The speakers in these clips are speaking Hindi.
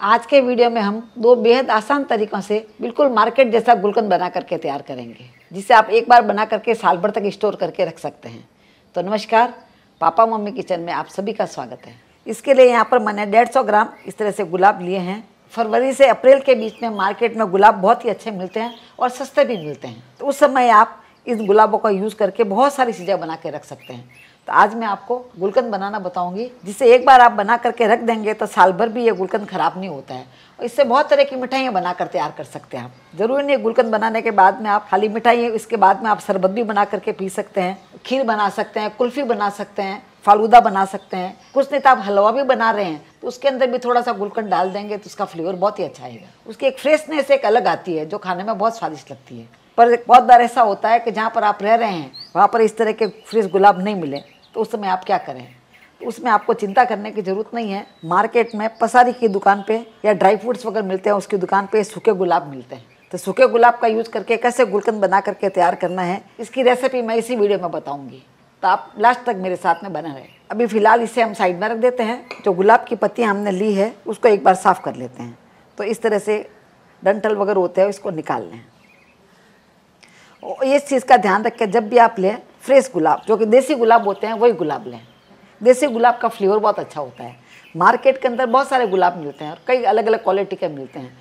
आज के वीडियो में हम दो बेहद आसान तरीकों से बिल्कुल मार्केट जैसा गुलकंद बना करके तैयार करेंगे, जिसे आप एक बार बना करके साल भर तक स्टोर करके रख सकते हैं। तो नमस्कार, पापा मम्मी किचन में आप सभी का स्वागत है। इसके लिए यहाँ पर मैंने डेढ़ सौ ग्राम इस तरह से गुलाब लिए हैं। फरवरी से अप्रैल के बीच में मार्केट में गुलाब बहुत ही अच्छे मिलते हैं और सस्ते भी मिलते हैं। तो उस समय आप इस गुलाबों का यूज़ करके बहुत सारी चीज़ें बना के रख सकते हैं। तो आज मैं आपको गुलकंद बनाना बताऊँगी, जिसे एक बार आप बना करके रख देंगे तो साल भर भी ये गुलकंद खराब नहीं होता है। और इससे बहुत तरह की मिठाइयाँ बनाकर तैयार कर सकते हैं आप। ज़रूरी नहीं गुलकंद बनाने के बाद में आप खाली मिठाई इसके बाद में आप शरबत भी बना करके पी सकते हैं, खीर बना सकते हैं, कुल्फ़ी बना सकते हैं, फालूदा बना सकते हैं। कुछ नहीं तो आप हलवा भी बना रहे हैं तो उसके अंदर भी थोड़ा सा गुलकंद डाल देंगे तो उसका फ्लेवर बहुत ही अच्छा आएगा। उसकी एक फ्रेशनेस एक अलग आती है, जो खाने में बहुत स्वादिष्ट लगती है। पर बहुत बार ऐसा होता है कि जहाँ पर आप रह रहे हैं, वहाँ पर इस तरह के फ्रेश गुलाब नहीं मिले तो उस समय आप क्या करें? तो उसमें आपको चिंता करने की ज़रूरत नहीं है। मार्केट में पसारी की दुकान पे या ड्राई फ्रूट्स वगैरह मिलते हैं, उसकी दुकान पे सूखे गुलाब मिलते हैं। तो सूखे गुलाब का यूज़ करके कैसे गुलकंद बना करके तैयार करना है, इसकी रेसिपी मैं इसी वीडियो में बताऊँगी। तो आप लास्ट तक मेरे साथ में बना रहे। अभी फ़िलहाल इसे हम साइड में रख देते हैं। जो गुलाब की पत्तियाँ हमने ली है, उसको एक बार साफ़ कर लेते हैं। तो इस तरह से डंठल वगैरह होते हैं, इसको निकाल लें। इस चीज़ का ध्यान रखें, जब भी आप लें, फ्रेश गुलाब, जो कि देसी गुलाब होते हैं, वही गुलाब लें। देसी गुलाब का फ्लेवर बहुत अच्छा होता है। मार्केट के अंदर बहुत सारे गुलाब मिलते हैं और कई अलग अलग क्वालिटी के मिलते हैं।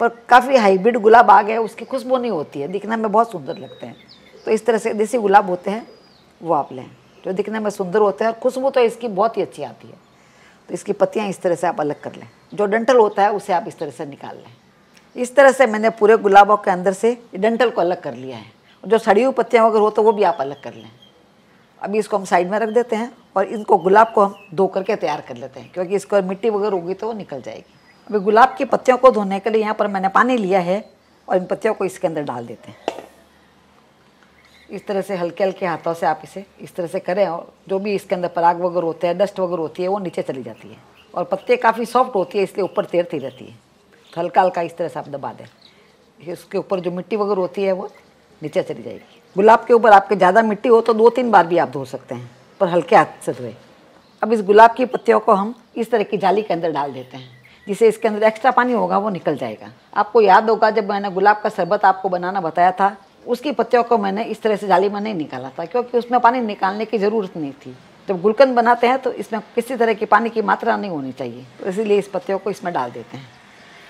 पर काफ़ी हाइब्रिड गुलाब आ गए, उसकी खुशबू नहीं होती है, दिखने में बहुत सुंदर लगते हैं। तो इस तरह से देसी गुलाब होते हैं, वो आप लें। जो दिखने में सुंदर होते हैं और खुशबू तो इसकी बहुत ही अच्छी आती है। तो इसकी पत्तियाँ इस तरह से आप अलग कर लें। जो डंटल होता है, उसे आप इस तरह से निकाल लें। इस तरह से मैंने पूरे गुलाबों के अंदर से डंटल को अलग कर लिया है। जो सड़ी हुई पत्तियाँ अगर हो तो वो भी आप अलग कर लें। अभी इसको हम साइड में रख देते हैं और इनको गुलाब को हम धो करके तैयार कर लेते हैं, क्योंकि इसको मिट्टी वगैरह होगी तो वो निकल जाएगी। अभी गुलाब की पत्तियों को धोने के लिए यहाँ पर मैंने पानी लिया है और इन पत्तियों को इसके अंदर डाल देते हैं। इस तरह से हल्के हल्के हाथों से आप इसे इस तरह से करें और जो भी इसके अंदर पराग वगैरह होते हैं, डस्ट वगैरह होती है, वो नीचे चली जाती है। और पत्ते काफ़ी सॉफ्ट होती है, इसलिए ऊपर तैरती रहती है। तो हल्का हल्का इस तरह से आप दबा दें। इसके ऊपर जो मिट्टी वगैरह होती है, वो नीचे चली जाएगी। गुलाब के ऊपर आपके ज़्यादा मिट्टी हो तो दो तीन बार भी आप धो सकते हैं, पर हल्के हाथ से धोए। अब इस गुलाब की पत्तियों को हम इस तरह की जाली के अंदर डाल देते हैं, जिसे इसके अंदर एक्स्ट्रा पानी होगा, वो निकल जाएगा। आपको याद होगा जब मैंने गुलाब का शरबत आपको बनाना बताया था, उसकी पत्तियों को मैंने इस तरह से जाली में नहीं निकाला था, क्योंकि उसमें पानी निकालने की ज़रूरत नहीं थी। जब गुलकंद बनाते हैं तो इसमें किसी तरह की पानी की मात्रा नहीं होनी चाहिए तो इसीलिए इस पत्तियों को इसमें डाल देते हैं।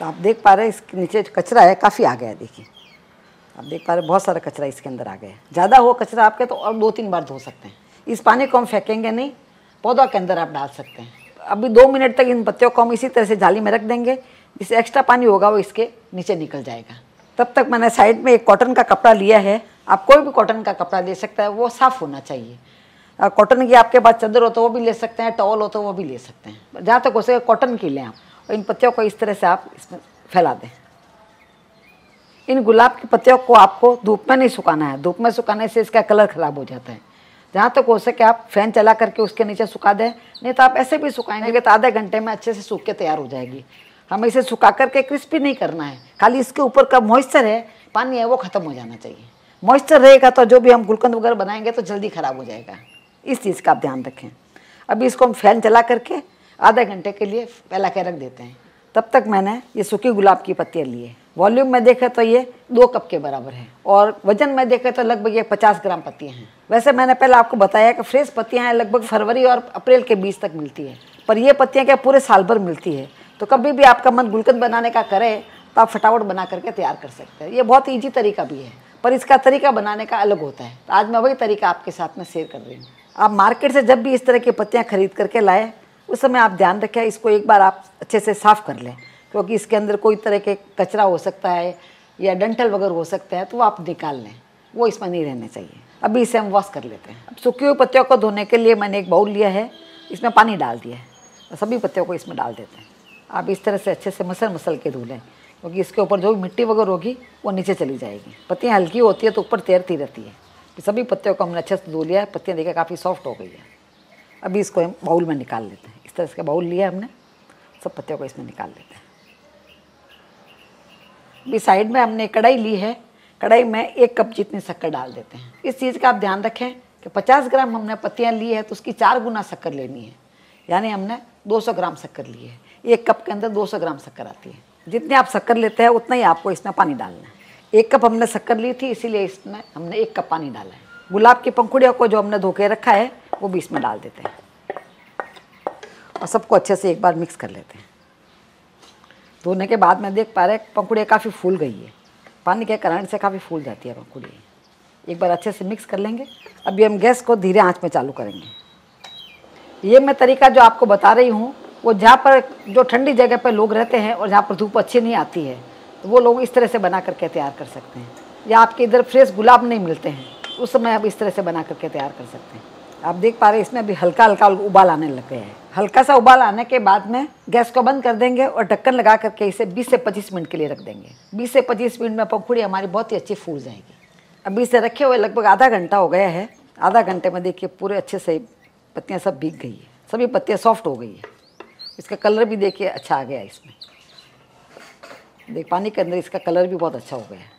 तो आप देख पा रहे हैं, इसके नीचे कचरा है, काफ़ी आ गया देखिए। आप देख पा रहे बहुत सारा कचरा इसके अंदर आ गया ज़्यादा हो कचरा आपके तो और दो तीन बार धो सकते हैं। इस पानी को हम फेंकेंगे नहीं, पौधा के अंदर आप डाल सकते हैं। अभी दो मिनट तक इन पत्तियों को हम इसी तरह से जाली में रख देंगे, जिससे एक्स्ट्रा पानी होगा वो इसके नीचे निकल जाएगा। तब तक मैंने साइड में एक कॉटन का कपड़ा लिया है। आप कोई भी कॉटन का कपड़ा ले सकता है, वो साफ़ होना चाहिए। कॉटन की आपके पास चादर हो तो वो भी ले सकते हैं टॉवल हो तो वो भी ले सकते हैं। जहाँ तक हो सके कॉटन की लें आप, और इन पत्तियों को इस तरह से आप इसमें फैला दें। इन गुलाब की पत्तियों को आपको धूप में नहीं सुखाना है। धूप में सुखाने से इसका कलर ख़राब हो जाता है। जहाँ तक हो सके आप फ़ैन चला करके उसके नीचे सुखा दें, नहीं तो आप ऐसे भी सुखाएँगे तो आधे घंटे में अच्छे से सूख के तैयार हो जाएगी। हमें इसे सुखा करके क्रिस्पी नहीं करना है। खाली इसके ऊपर का मॉइस्चर है, पानी है, वो ख़त्म हो जाना चाहिए। मॉइस्चर रहेगा तो जो भी हम गुलकंद वगैरह बनाएँगे तो जल्दी ख़राब हो जाएगा। इस चीज़ का आप ध्यान रखें। अभी इसको हम फ़ैन चला करके आधे घंटे के लिए फैला के रख देते हैं। तब तक मैंने ये सूखी गुलाब की पत्तियाँ लिए वॉल्यूम में देखें तो ये दो कप के बराबर है। और वज़न में देखें तो लगभग ये पचास ग्राम पत्तियाँ हैं। वैसे मैंने पहले आपको बताया कि फ्रेश पत्तियाँ लगभग फरवरी और अप्रैल के बीच तक मिलती है। पर ये पत्तियाँ क्या पूरे साल भर मिलती है? तो कभी भी आपका मन गुलकंद बनाने का करे तो आप फटाफट बना करके तैयार कर सकते हैं। ये बहुत ईजी तरीका भी है, पर इसका तरीका बनाने का अलग होता है। आज मैं वही तरीका आपके साथ में शेयर कर रही हूँ। आप मार्केट से जब भी इस तरह की पत्तियाँ खरीद करके लाए, उस समय आप ध्यान रखें, इसको एक बार आप अच्छे से साफ़ कर लें। क्योंकि इसके अंदर कोई तरह के कचरा हो सकता है या डंठल वगैरह हो सकता है तो वो आप निकाल लें। वो इसमें नहीं रहने चाहिए। अभी इसे हम वॉश कर लेते हैं। अब सूखी हुई पत्तियों को धोने के लिए मैंने एक बाउल लिया है। इसमें पानी डाल दिया है। तो सभी पत्तियों को इसमें डाल देते हैं। आप इस तरह से अच्छे से मसल मसल के धो लें, क्योंकि इसके ऊपर जो भी मिट्टी वगैरह होगी, वो नीचे चली जाएगी। पत्तियाँ हल्की होती है तो ऊपर तैरती रहती है। सभी पत्तियों को हमने अच्छे से धो लिया है। पत्तियाँ देखिए काफ़ी सॉफ्ट हो गई है। अभी इसको हम बाउल में निकाल लेते हैं। इस तरह से बाउल लिया हमने। सब पत्तियों को इसमें निकाल लेते हैं। भी साइड में हमने कढ़ाई ली है, कढ़ाई में एक कप जितनी शक्कर डाल देते हैं। इस चीज़ का आप ध्यान रखें कि 50 ग्राम हमने पत्तियाँ ली है तो उसकी चार गुना शक्कर लेनी है। यानी हमने 200 ग्राम शक्कर ली है। एक कप के अंदर 200 ग्राम शक्कर आती है। जितने आप शक्कर लेते हैं, उतना ही आपको इसमें पानी डालना है। एक कप हमने शक्कर ली थी, इसीलिए इसमें हमने एक कप पानी डाला है। गुलाब की पंखुड़ियों को जो हमने धो के रखा है, वो भी इसमें डाल देते हैं। और सबको अच्छे से एक बार मिक्स कर लेते हैं। धोने के बाद में देख पा रहे पंखुड़ियाँ काफ़ी फूल गई है। पानी के कारण से काफ़ी फूल जाती है पंखुड़ियाँ। एक बार अच्छे से मिक्स कर लेंगे। अभी हम गैस को धीरे आँच में चालू करेंगे। ये मैं तरीका जो आपको बता रही हूँ, वो जहाँ पर जो ठंडी जगह पर लोग रहते हैं और जहाँ पर धूप अच्छी नहीं आती है तो वो लोग इस तरह से बना करके तैयार कर सकते हैं। या आपके इधर फ्रेश गुलाब नहीं मिलते हैं, उस समय आप इस तरह से बना करके तैयार कर सकते हैं। आप देख पा रहे इसमें अभी हल्का हल्का उबाल आने लग गया है। हल्का सा उबाल आने के बाद में गैस को बंद कर देंगे और ढक्कन लगा करके इसे 20 से 25 मिनट के लिए रख देंगे। 20 से 25 मिनट में पंखुड़ी हमारी बहुत ही अच्छी फूल जाएगी। अभी इसे रखे हुए लगभग आधा घंटा हो गया है। आधा घंटे में देखिए पूरे अच्छे से पत्तियाँ सब भीग गई है। सभी पत्तियाँ सॉफ्ट हो गई है। इसका कलर भी देखिए अच्छा आ गया है इसमें। देख, पानी के अंदर इसका कलर भी बहुत अच्छा हो गया है।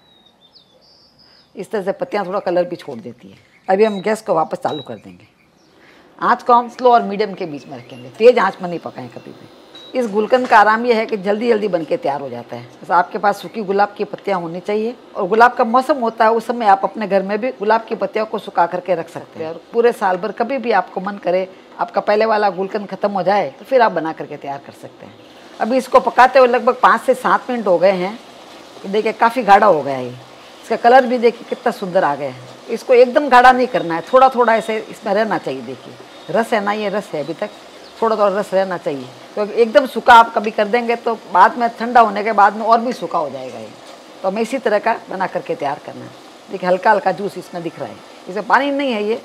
इस तरह से पत्तियाँ थोड़ा कलर भी छोड़ देती है। अभी हम गैस को वापस चालू कर देंगे। आँच को हम स्लो और मीडियम के बीच में रखेंगे। तेज़ आँच में नहीं पकाएँ कभी भी। इस गुलकंद का आराम यह है कि जल्दी जल्दी बन के तैयार हो जाता है। बस आपके पास सूखी गुलाब की पत्तियाँ होनी चाहिए और गुलाब का मौसम होता है, उस समय आप अपने घर में भी गुलाब की पत्तियों को सुखा करके रख सकते हैं। और पूरे साल भर कभी भी आपको मन करे, आपका पहले वाला गुलकंद खत्म हो जाए तो फिर आप बना करके तैयार कर सकते हैं। अभी इसको पकाते हुए लगभग पाँच से सात मिनट हो गए हैं। देखिए, काफ़ी गाढ़ा हो गया है इसका कलर भी देखिए कितना सुंदर आ गया है। इसको एकदम गाढ़ा नहीं करना है थोड़ा थोड़ा ऐसे इसमें रहना चाहिए देखिए। रस है ना ये, रस है अभी तक थोड़ा थोड़ा रस रहना चाहिए। क्योंकि तो एकदम सूखा आप कभी कर देंगे तो बाद में ठंडा होने के बाद में और भी सूखा हो जाएगा ये। तो हमें इसी तरह का बना करके तैयार करना है। देखिए हल्का हल्का जूस इसमें दिख रहा है। इसमें पानी नहीं है ये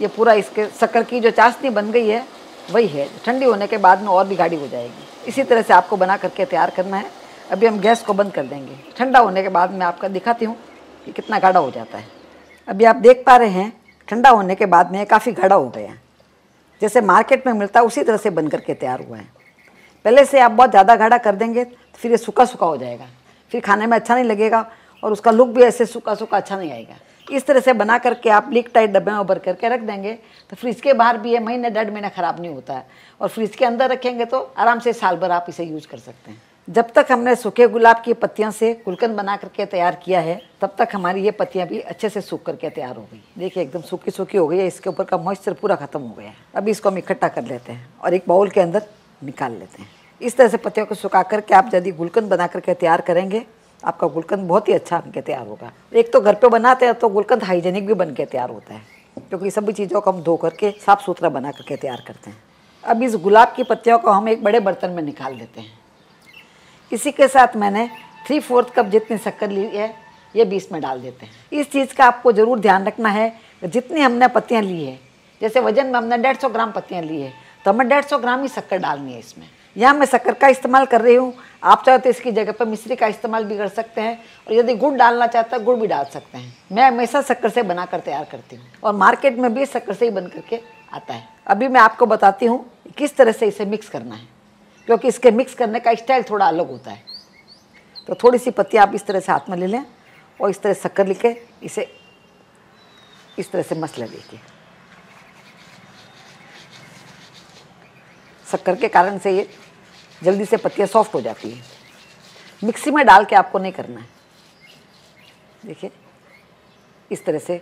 ये पूरा इसके शक्कर की जो चाशनी बन गई है, वही है। ठंडी होने के बाद में और भी गाढ़ी हो जाएगी। इसी तरह से आपको बना करके तैयार करना है। अभी हम गैस को बंद कर देंगे। ठंडा होने के बाद मैं आपका दिखाती हूँ। कि कितना गाढ़ा हो जाता है। अभी आप देख पा रहे हैं, ठंडा होने के बाद में काफ़ी गाढ़ा हो गया जैसे मार्केट में मिलता है, उसी तरह से बन करके तैयार हुआ है। पहले से आप बहुत ज़्यादा गाढ़ा कर देंगे तो फिर ये सूखा सूखा हो जाएगा। फिर खाने में अच्छा नहीं लगेगा, और उसका लुक भी ऐसे सूखा सूखा अच्छा नहीं आएगा। इस तरह से बना करके आप लीक टाइट डब्बे में भर करके रख देंगे तो फ्रिज के बाहर भी ये महीने, डेढ़ महीना ख़राब नहीं होता है। और फ्रिज के अंदर रखेंगे तो आराम से साल भर आप इसे यूज़ कर सकते हैं। जब तक हमने सूखे गुलाब की पत्तियों से गुलकंद बना करके तैयार किया है, तब तक हमारी ये पत्तियाँ भी अच्छे से सूख करके तैयार हो गई। देखिए, एकदम सूखी सूखी हो गई है, इसके ऊपर का मॉइस्चर पूरा खत्म हो गया है। अभी इसको हम इकट्ठा कर लेते हैं और एक बाउल के अंदर निकाल लेते हैं। इस तरह से पत्तियों को सुखा करके आप यदि गुलकंद बना करके तैयार करेंगे, आपका गुलकंद बहुत ही अच्छा बन के तैयार होगा। एक तो घर पे बनाते हैं तो गुलकंद हाइजेनिक भी बन के तैयार होता है, क्योंकि सभी चीज़ों को हम धो करके साफ़ सुथरा बना करके तैयार करते हैं। अब इस गुलाब की पत्तियों को हम एक बड़े बर्तन में निकाल देते हैं। इसी के साथ मैंने थ्री फोर्थ कप जितनी शक्कर ली है, ये बीस में डाल देते हैं। इस चीज़ का आपको ज़रूर ध्यान रखना है, जितनी हमने पत्तियाँ ली है, जैसे वज़न में हमने डेढ़ सौ ग्राम पत्तियाँ ली है तो हमें डेढ़ सौ ग्राम ही शक्कर डालनी है इसमें। यहाँ मैं शक्कर का इस्तेमाल कर रही हूँ, आप चाहे तो इसकी जगह पर मिश्री का इस्तेमाल भी कर सकते हैं, और यदि गुड़ डालना चाहता है, गुड़ भी डाल सकते हैं। मैं हमेशा शक्कर से बनाकर तैयार करती हूँ, और मार्केट में भी शक्कर से ही बन करके आता है। अभी मैं आपको बताती हूँ, किस तरह से इसे मिक्स करना है। क्योंकि इसके मिक्स करने का स्टाइल थोड़ा अलग होता है। तो थोड़ी सी पत्ती आप इस तरह से हाथ में ले लें और इस तरह शक्कर लेके इसे इस तरह से मसले देखिए शक्कर के कारण से ये जल्दी से पत्तियाँ सॉफ्ट हो जाती है। मिक्सी में डाल के आपको नहीं करना है। देखिए, इस तरह से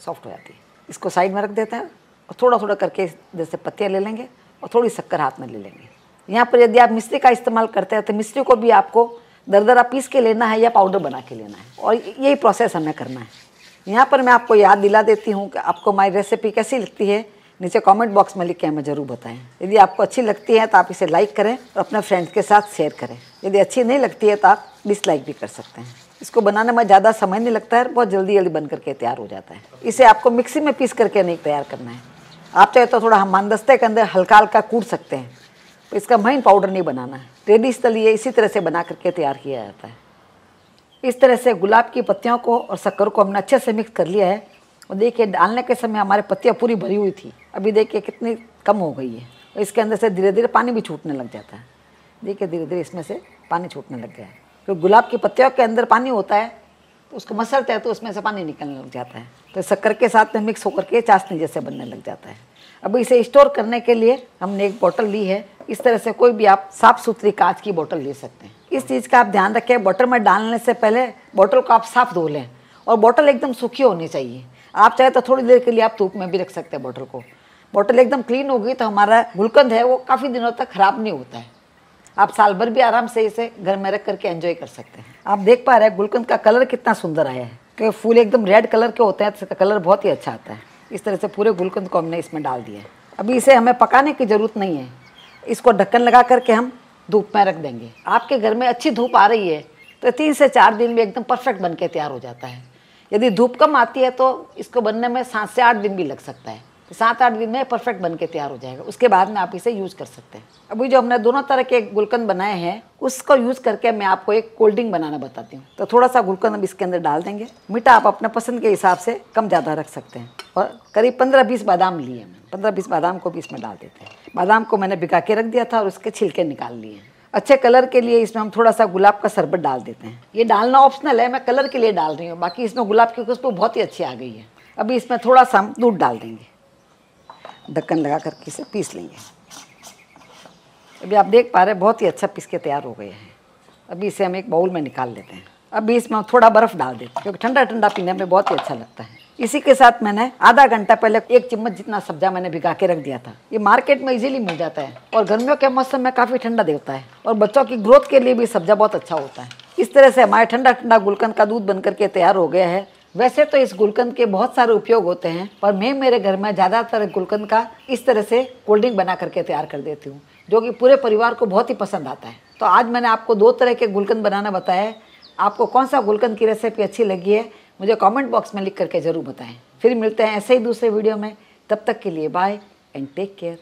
सॉफ्ट हो जाती है। इसको साइड में रख देते हैं और थोड़ा थोड़ा करके जैसे पत्तियाँ ले लेंगे और थोड़ी शक्कर हाथ में ले लेंगे। यहाँ पर यदि आप मिश्री का इस्तेमाल करते हैं तो मिश्री को भी आपको दरदरा पीस के लेना है या पाउडर बना के लेना है। और यही प्रोसेस हमें करना है। यहाँ पर मैं आपको याद दिला देती हूँ कि आपको हमारी रेसिपी कैसी लगती है। नीचे कमेंट बॉक्स में लिख के हमें ज़रूर बताएँ। यदि आपको अच्छी लगती है तो आप इसे लाइक करें और अपने फ्रेंड्स के साथ शेयर करें। यदि अच्छी नहीं लगती है तो आप डिसलाइक भी कर सकते हैं। इसको बनाने में ज़्यादा समय नहीं लगता है, बहुत जल्दी जल्दी बन करके तैयार हो जाता है। इसे आपको मिक्सी में पीस करके नहीं तैयार करना है। आप चाहे तो थोड़ा हम मानदस्ते के अंदर हल्का हल्का कूट सकते हैं। इसका महीन पाउडर नहीं बनाना है। रेडी स्थलीय इसी तरह से बना करके तैयार किया जाता है। इस तरह से गुलाब की पत्तियों को और शक्कर को हमने अच्छे से मिक्स कर लिया है। और देखिए, डालने के समय हमारे पत्तियाँ पूरी भरी हुई थी। अभी देखिए कितनी कम हो गई है। और इसके अंदर से धीरे धीरे पानी भी छूटने लग जाता है। देखिए धीरे धीरे इसमें से पानी छूटने लग गया है। तो गुलाब की पत्तियों के अंदर पानी होता है तो उसको मसलते हैं तो उसमें से पानी निकलने लग जाता है। तो शक्कर के साथ में मिक्स होकर के चाशनी जैसे बनने लग जाता है। अभी इसे स्टोर करने के लिए हमने एक बॉटल ली है। इस तरह से कोई भी आप साफ़ सुथरी कांच की बोतल ले सकते हैं। इस चीज़ का आप ध्यान रखें बोतल में डालने से पहले बोतल को आप साफ़ धो लें और बोतल एकदम सूखी होनी चाहिए। आप चाहे तो थोड़ी देर के लिए आप धूप में भी रख सकते हैं बोतल को। बोतल एकदम क्लीन होगी तो हमारा गुलकंद है, वो काफ़ी दिनों तक ख़राब नहीं होता है। आप साल भर भी आराम से इसे घर में रख करके एंजॉय कर सकते हैं। आप देख पा रहे हैं गुलकंद का कलर कितना सुंदर आया है। क्योंकि फूल एकदम रेड कलर के होते हैं तो इसका कलर बहुत ही अच्छा आता है। इस तरह से पूरे गुलकंद को हमने इसमें डाल दिया है। अभी इसे हमें पकाने की ज़रूरत नहीं है। इसको ढक्कन लगा करके हम धूप में रख देंगे। आपके घर में अच्छी धूप आ रही है तो तीन से चार दिन में एकदम परफेक्ट बन के तैयार हो जाता है। यदि धूप कम आती है तो इसको बनने में सात से आठ दिन भी लग सकता है। सात आठ दिन में परफेक्ट बन के तैयार हो जाएगा। उसके बाद में आप इसे यूज़ कर सकते हैं। अभी जो हमने दोनों तरह के गुलकंद बनाए हैं, उसको यूज़ करके मैं आपको एक कोल्ड ड्रिंक बनाना बताती हूँ। तो थोड़ा सा गुलकंद हम इसके अंदर डाल देंगे। मीठा आप अपने पसंद के हिसाब से कम ज़्यादा रख सकते हैं। और करीब पंद्रह बीस बादाम लिए मैंने पंद्रह बीस बादाम को भी इसमें डाल देते हैं। बादाम को मैंने भिगा के रख दिया था और उसके छिलके निकाल लिए हैं। अच्छे कलर के लिए इसमें हम थोड़ा सा गुलाब का शरबत डाल देते हैं। ये डालना ऑप्शनल है, मैं कलर के लिए डाल रही हूँ। बाकी इसमें गुलाब की खुशबू बहुत ही अच्छी आ गई है। अभी इसमें थोड़ा सा हम दूध डाल देंगे। ढक्कन लगा करके इसे पीस लेंगे। अभी आप देख पा रहे हैं, बहुत ही अच्छा पीस के तैयार हो गए हैं। अभी इसे हम एक बाउल में निकाल लेते हैं। अभी इसमें हम थोड़ा बर्फ़ डाल देते हैं, क्योंकि ठंडा ठंडा पीने में बहुत ही अच्छा लगता है। इसी के साथ मैंने आधा घंटा पहले एक चम्मच जितना सब्जा मैंने भिगा के रख दिया था। ये मार्केट में इजीली मिल जाता है और गर्मियों के मौसम में काफ़ी ठंडा देता है और बच्चों की ग्रोथ के लिए भी सब्जा बहुत अच्छा होता है। इस तरह से हमारे ठंडा ठंडा गुलकंद का दूध बनकर के तैयार हो गया है। वैसे तो इस गुलकंद के बहुत सारे उपयोग होते हैं, पर मैं मेरे घर में ज़्यादातर गुलकंद का इस तरह से कोल्ड ड्रिंक बना करके तैयार कर देती हूँ, जो कि पूरे परिवार को बहुत ही पसंद आता है। तो आज मैंने आपको दो तरह के गुलकंद बनाना बताया है। आपको कौन सा गुलकंद की रेसिपी अच्छी लगी है, मुझे कमेंट बॉक्स में लिख करके ज़रूर बताएँ। फिर मिलते हैं ऐसे ही दूसरे वीडियो में। तब तक के लिए बाय एंड टेक केयर